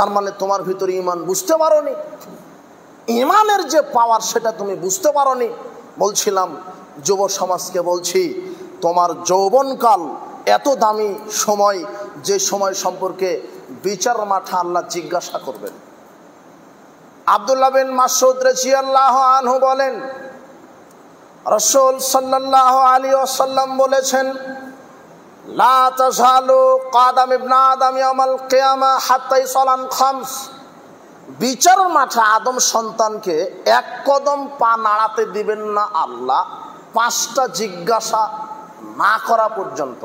তার মানে তোমার ভিতরে ইমান বুঝতে পারোনি? ইমানের যে পাওয়ার সেটা তুমি বুঝতে পারোনি? বলছিলাম, যুব সমাজকে বলছি, তোমার যৌবনকাল এত দামি সময়, যে সময় সম্পর্কে বিচার মাঠা আল্লাহ জিজ্ঞাসা করবেন। আবদুল্লাহ মাসুদ রেজিয়াল্লাহ আনহু বলেন, রসুল সাল্লাহ আলী ওসাল্লাম বলেছেন লা তাজালু কাদাম ইবনা আদম ইয়ামাল কিয়ামা হাত্তা খামস। বিচার মাঠে আদম সন্তানকে এক কদম পা নাড়াতে দিবেন না আল্লাহ, পাঁচটা জিজ্ঞাসা না করা পর্যন্ত।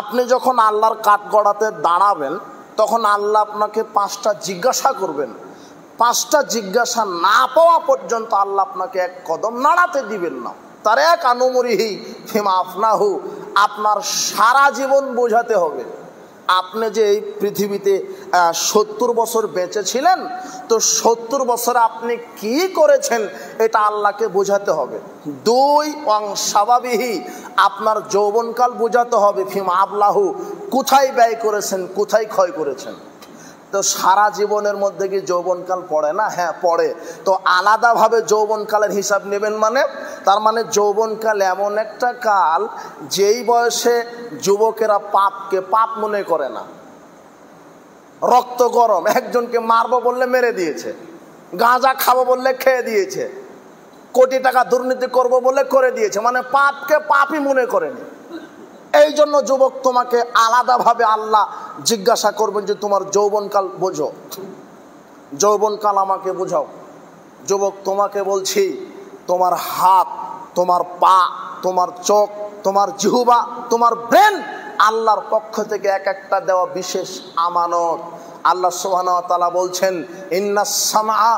আপনি যখন আল্লাহর কাঠগড়াতে দাঁড়াবেন, তখন আল্লাহ আপনাকে পাঁচটা জিজ্ঞাসা করবেন। পাঁচটা জিজ্ঞাসা না পাওয়া পর্যন্ত আল্লাহ আপনাকে এক কদম নাড়াতে দিবেন না। তার এক আনুমরিহি ফিমা আফনাহু আপনার সারা জীবন বোঝাতে হবে। আপনি যে এই পৃথিবীতে সত্তর বছর বেঁচে ছিলেন, তো সত্তর বছর আপনি কি করেছেন এটা আল্লাহকে বোঝাতে হবে। দুই অংশাবাবিহি আপনার যৌবনকাল বোঝাতে হবে, ফিম আবলাহু, কোথায় ব্যয় করেছেন, কোথায় ক্ষয় করেছেন। তো সারা জীবনের মধ্যে কি যৌবনকাল পড়ে না? হ্যাঁ পড়ে। তো আলাদাভাবে যৌবনকালের হিসাব নেবেন মানে? তার মানে যৌবনকাল এমন একটা কাল যেই বয়সে যুবকেরা পাপকে পাপ মনে করে না। রক্ত গরম, একজনকে মারবো বললে মেরে দিয়েছে, গাঁজা খাব বললে খেয়ে দিয়েছে, কোটি টাকা দুর্নীতি করব বলে করে দিয়েছে মানে পাপকে পাপই মনে করেনি। এই জন্য যুবক, তোমাকে আলাদাভাবে আল্লাহ জিজ্ঞাসা করবেন যে তোমার যৌবনকাল বোঝো। যৌবনকাল আমাকে বোঝাও। যুবক, তোমাকে বলছি, তোমার হাত, তোমার পা, তোমার চোখ, তোমার জিহুবা, তোমার ব্রেন আল্লাহর পক্ষ থেকে এক একটা দেওয়া বিশেষ আমানত। আল্লাহ সোহানা তালা বলছেন ইন্নাসমা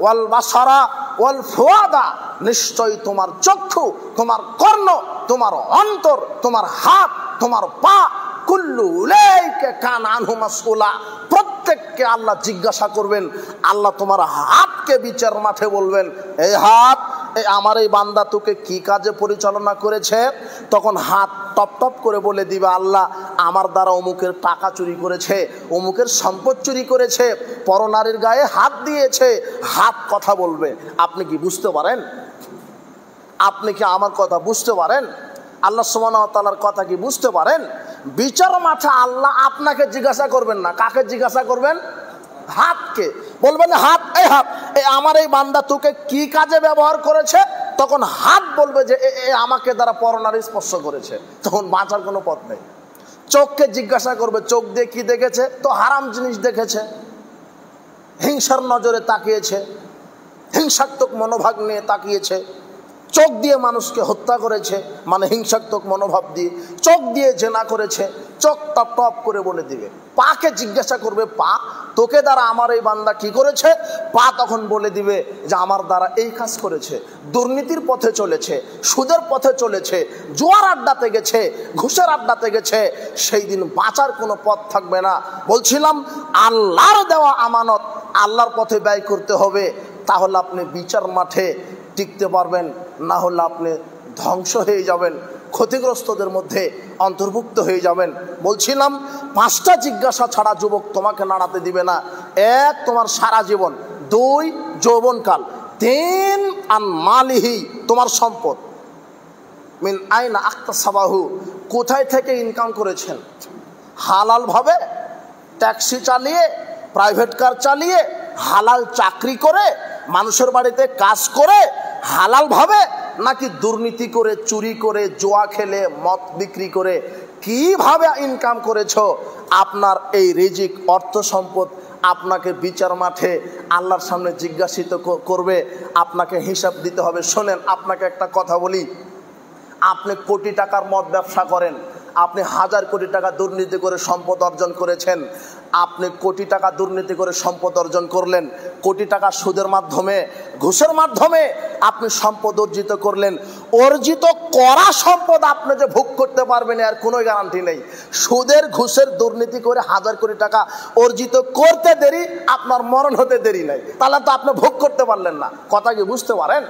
ওয়াল বাসারা ওয়াল ফুয়াদা, নিশ্চয় তোমার চক্ষু, তোমার কর্ণ, তোমার অন্তর, তোমার হাত, তোমার পা, কুল্লু কান আনহুমাসুলা প্রত্যেককে আল্লাহ জিজ্ঞাসা করবেন, আল্লাহ তোমার হাতকে বিচার মাঠে বলবেন এই হাত আমার এই বান্দা তোকে কি কাজে পরিচালনা করেছে? তখন হাত টপ টপ করে বলে দিবে, আল্লাহ, আমার দ্বারা অমুকের টাকা চুরি করেছে, অমুকের সম্পদ চুরি করেছে, পরনারীর গায়ে হাত দিয়েছে, হাত কথা বলবে। আপনি কি বুঝতে পারেন? আপনি কি আমার কথা বুঝতে পারেন? আল্লাহ সুমানার কথা কি বুঝতে পারেন? বিচার মাঠে আল্লাহ আপনাকে জিজ্ঞাসা করবেন না। কাকে জিজ্ঞাসা করবেন? হাতকে। বলবেন, হাত, এই হাত, এই আমার এই বান্দা তোকে কি কাজে ব্যবহার করেছে? তখন হাত বলবে যে এ আমাকে দ্বারা পরনারী স্পর্শ করেছে। তখন বাঁচার কোনো পথ নেই। চোখকে জিজ্ঞাসা করবে, চোখ দিয়ে কি দেখেছে? তো হারাম জিনিস দেখেছে। হিংসার নজরে তাকিয়েছে। হিংসাত্মক মনোভাগ নিয়ে তাকিয়েছে। চোখ দিয়ে মানুষকে হত্যা করেছে মানে হিংসাত্মক মনোভাব দিয়ে। চোখ দিয়ে জেনা করেছে, চোখ টপ টপ করে বলে দিবে। পাকে জিজ্ঞাসা করবে, পা, তোকে দ্বারা আমার এই বান্দা কি করেছে? পা তখন বলে দিবে যে, আমার দ্বারা এই কাজ করেছে, দুর্নীতির পথে চলেছে, সুদের পথে চলেছে, জোয়ার আড্ডাতে গেছে, ঘুষের আড্ডাতে গেছে, সেই দিন বাঁচার কোনো পথ থাকবে না। বলছিলাম, আল্লাহর দেওয়া আমানত আল্লাহর পথে ব্যয় করতে হবে, তাহলে আপনি বিচার মাঠে টিকতে পারবেন, না হলে আপনি ধ্বংস হয়ে যাবেন, ক্ষতিগ্রস্তদের মধ্যে অন্তর্ভুক্ত হয়ে যাবেন। বলছিলাম, পাঁচটা জিজ্ঞাসা ছাড়া যুবক তোমাকে নাড়াতে দিবে না। এক, তোমার সারা জীবন। দুই, যৌবনকাল। তিন, আন মালিহি, তোমার সম্পদ। মিন আইনা আক্তা সাবাহু কোথায় থেকে ইনকাম করেছেন? হালালভাবে ট্যাক্সি চালিয়ে প্রাইভেট কার চালিয়ে, হালাল চাকরি করে, মানুষের বাড়িতে কাজ করে হালালভাবে নাকি দুর্নীতি করে, চুরি করে, জোয়া খেলে, মদ বিক্রি করে কীভাবে ইনকাম করেছ? আপনার এই রিজিক, অর্থ সম্পদ আপনাকে বিচার মাঠে আল্লাহর সামনে জিজ্ঞাসিত করবে। আপনাকে হিসাব দিতে হবে। শোনেন, আপনাকে একটা কথা বলি। আপনি কোটি টাকার মদ ব্যবসা করেন। আপনি হাজার কোটি টাকা দুর্নীতি করে সম্পদ অর্জন করেছেন। আপনি কোটি টাকা দুর্নীতি করে সম্পদ অর্জন করলেন, কোটি টাকা সুদের মাধ্যমে, ঘুষের মাধ্যমে আপনি সম্পদ অর্জিত করলেন। অর্জিত করা সম্পদ আপনি যে ভোগ করতে পারবেন আর কোনো গ্যারান্টি নেই। সুদের, ঘুষের দুর্নীতি করে হাজার কোটি টাকা অর্জিত করতে দেরি, আপনার মরণ হতে দেরি নেই। তাহলে তো আপনি ভোগ করতে পারলেন না। কথা কি বুঝতে পারেন?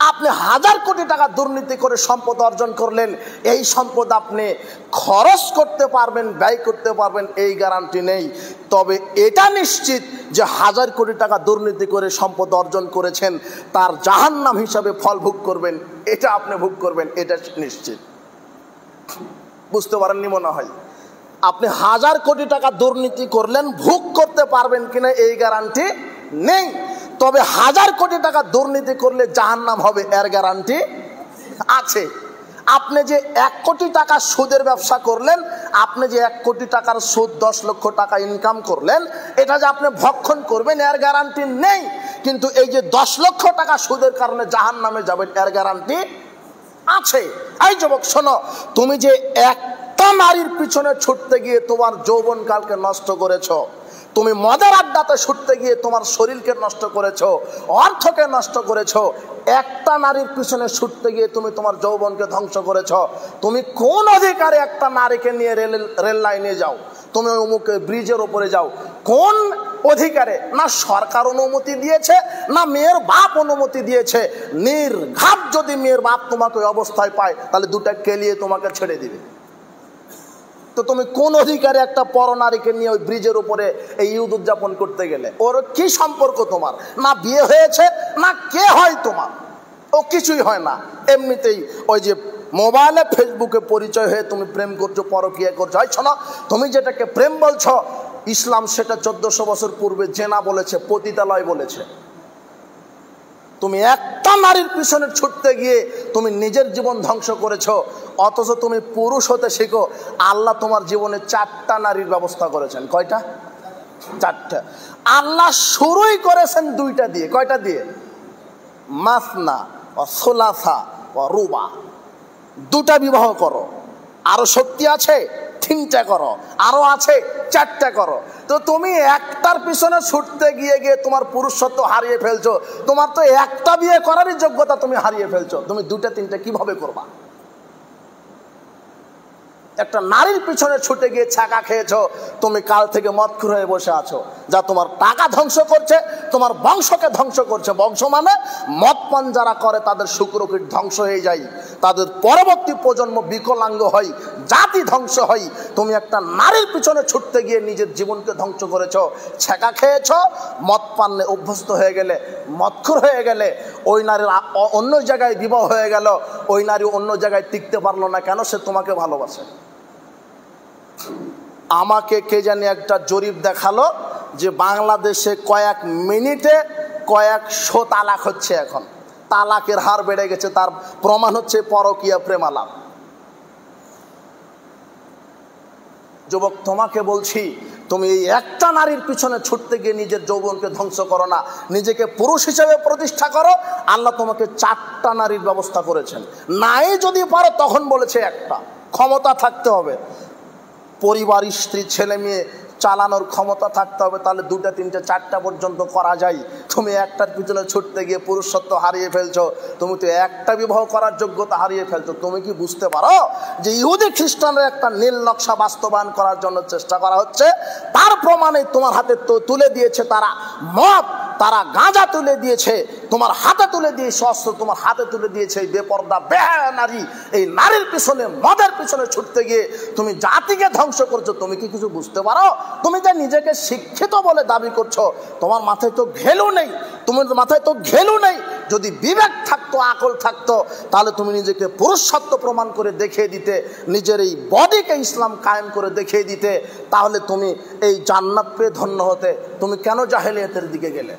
আপনি হাজার কোটি টাকা দুর্নীতি করে সম্পদ অর্জন করলেন, এই সম্পদ আপনি খরচ করতে পারবেন, ব্যয় করতে পারবেন, এই গ্যারান্টি নেই। তবে এটা নিশ্চিত যে হাজার কোটি টাকা দুর্নীতি করে সম্পদ অর্জন করেছেন, তার জাহান্নাম হিসাবে ফল ভোগ করবেন, এটা আপনি ভোগ করবেন, এটা নিশ্চিত। বুঝতে পারেননি মনে হয়? আপনি হাজার কোটি টাকা দুর্নীতি করলেন, ভোগ করতে পারবেন কিনা, এই গ্যারান্টি নেই। তবে হাজার কোটি টাকা দুর্নীতি করলে জাহান্নাম হবে, এর গ্যারান্টি আছে। আপনি যে এক কোটি টাকা সুদের ব্যবসা করলেন, আপনি যে এক কোটি টাকার সুদ দশ লক্ষ টাকা ইনকাম করলেন, এটা যে আপনি ভক্ষণ করবেন, এর গ্যারান্টি নেই। কিন্তু এই যে দশ লক্ষ টাকা সুদের কারণে জাহান নামে যাবেন, এর গ্যারান্টি আছে। এই যুবক, শোনো, তুমি যে একটা নারীর পিছনে ছুটতে গিয়ে তোমার যৌবন কালকে নষ্ট করেছ তুমি মদের আড্ডাতে ছুটতে গিয়ে তোমার শরীরকে নষ্ট করেছ, অর্থকে নষ্ট করেছ, একটা নারীর পিছনে ছুটতে গিয়ে তুমি তোমার যৌবনকে ধ্বংস করেছ। তুমি কোন অধিকারে একটা নারীকে নিয়ে রেল রেল লাইনে যাও? তুমি অমুক ব্রিজের ওপরে যাও। কোন অধিকারে? না সরকার অনুমতি দিয়েছে, না মেয়ের বাপ অনুমতি দিয়েছে। নির্ঘাত যদি মেয়ের বাপ তোমাকে অবস্থায় পায়, তাহলে দুটা কেলিয়ে তোমাকে ছেড়ে দিবে। তো তুমি কোন অধিকারে একটা পরনারীকে নিয়ে ওই ব্রিজের উপরে এই ঈদ উদযাপন করতে গেলে? ওর কি সম্পর্ক তোমার? না বিয়ে হয়েছে, না কে হয় তোমার? ও কিছুই হয় না। এমনিতেই ওই যে মোবাইলে, ফেসবুকে পরিচয় হয়ে তুমি প্রেম করছ, পরকিয়া করছ। হয় শোনো, তুমি যেটাকে প্রেম বলছো, ইসলাম সেটা চোদ্দশো বছর পূর্বে জেনা বলেছে, পতিতালয় বলেছে। তুমি একটা নারীর পিছনে ছুটতে গিয়ে তুমি নিজের জীবন ধ্বংস করেছ অথচ তুমি পুরুষ হতে শেখো, আল্লাহ তোমার জীবনে চারটা নারীর ব্যবস্থা করেছেন। কয়টা? চারটা। আল্লাহ শুরুই করেছেন দুইটা দিয়ে। কয়টা দিয়ে? মাসনা ও সোলাসা ও রুবা। দুটা বিবাহ করো। আরও শক্তি আছে? তিনটা করো। আরও আছে? চারটা করো। তো তুমি একটার পিছনে ছুটতে গিয়ে গিয়ে তোমার পুরুষত্ব হারিয়ে ফেলছো। তোমার তো একটা বিয়ে করারই যোগ্যতা তুমি হারিয়ে ফেলছো। তুমি দুটা তিনটা কীভাবে করবা? একটা নারীর পিছনে ছুটে গিয়ে ছাকা খেয়েছ, তুমি কাল থেকে মৎখুর হয়ে বসে আছো, যা তোমার টাকা ধ্বংস করছে, তোমার বংশকে ধ্বংস করছে। বংশ মানে মদপান যারা করে, তাদের শুক্রকীট ধ্বংস হয়ে যায়, তাদের পরবর্তী প্রজন্ম বিকলাঙ্গ হয়, জাতি ধ্বংস হয়। তুমি একটা নারীর পিছনে ছুটতে গিয়ে নিজের জীবনকে ধ্বংস করেছ ছেঁকা খেয়েছ, মদ পান্নে অভ্যস্ত হয়ে গেলে মৎখুর হয়ে গেলে, ওই নারীর অন্য জায়গায় বিবাহ হয়ে গেল, ওই নারী অন্য জায়গায় টিকতে পারল না, কেন সে তোমাকে ভালোবাসে? আমাকে কে জানি একটা জরিপ দেখাল যে বাংলাদেশে কয়েক মিনিটে কয়েকশো তালাক হচ্ছে এখন। তালাকের হার বেড়ে গেছে, তার প্রমাণ হচ্ছে পরকিয়া প্রেমালাপ। যুবক, তোমাকে বলছি, তুমি এই একটা নারীর পিছনে ছুটতে গিয়ে নিজের যৌবনকে ধ্বংস করো না। নিজেকে পুরুষ হিসেবে প্রতিষ্ঠা করো। আল্লাহ তোমাকে চারটা নারীর ব্যবস্থা করেছেন। নাই যদি পারো, তখন বলেছে একটা। ক্ষমতা থাকতে হবে। পরিবার স্ত্রী, ছেলে মেয়ে চালানোর ক্ষমতা থাকতে হবে, তাহলে দুটা, তিনটে, চারটা পর্যন্ত করা যায়। তুমি একটার পিছনে ছুটতে গিয়ে পুরুষত্ব হারিয়ে ফেলছো, তুমি তো একটা বিবাহ করার যোগ্যতা হারিয়ে ফেলছো। তুমি কি বুঝতে পারো যে ইহুদি খ্রিস্টানের একটা নীল নকশা বাস্তবায়ন করার জন্য চেষ্টা করা হচ্ছে? তার প্রমাণে তোমার হাতে তো তুলে দিয়েছে তারা মত তারা গাঁজা তুলে দিয়েছে, তোমার হাতে তুলে দিয়ে অস্ত্র তোমার হাতে তুলে দিয়েছে, এই বেপর্দা, বেহায়া নারী, এই নারীর পিছনে, মদের পিছনে ছুটতে গিয়ে তুমি জাতিকে ধ্বংস করছ, তুমি কি কিছু বুঝতে পারো? তুমি যে নিজেকে শিক্ষিত বলে দাবি করছ, তোমার মাথায় তো ঘেলু নেই, তোমার মাথায় তো ঘেলু নেই যদি বিবেক থাকতো, আকল থাকতো, তাহলে তুমি নিজেকে পুরুষত্ব প্রমাণ করে দেখিয়ে দিতে, নিজের এই বডিকে ইসলাম কায়েম করে দেখিয়ে দিতে, তাহলে তুমি এই জান্নাত পেয়ে ধন্য হতে। তুমি কেন জাহেলিয়াতের দিকে গেলে?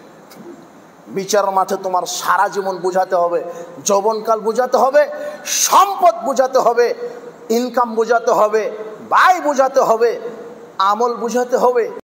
বিচার মাঠে তোমার সারা জীবন বুঝাতে হবে, যৌবনকাল বুঝাতে হবে, সম্পদ বুঝাতে হবে ইনকাম বুঝাতে হবে, বাই বুঝাতে হবে, আমল বুঝাতে হবে।